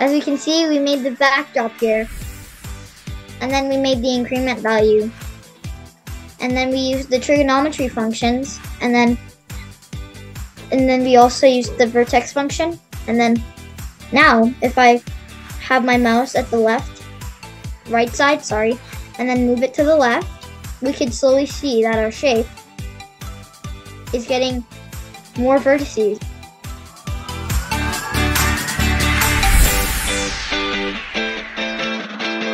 As you can see, we made the backdrop here. And then we made the increment value. And then we used the trigonometry functions. And then and then we also used the vertex function. And then now, if I have my mouse at the left, right side, sorry, and then move it to the left, we can slowly see that our shape is getting more vertices.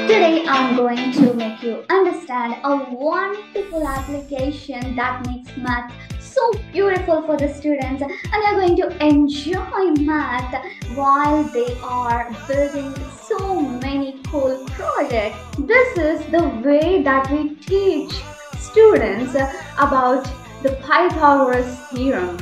Today I'm going to make you understand a wonderful application that makes math so beautiful for the students and they're going to enjoy math while they are building so This is the way that we teach students about the Pythagoras theorem